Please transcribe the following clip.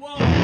Whoa.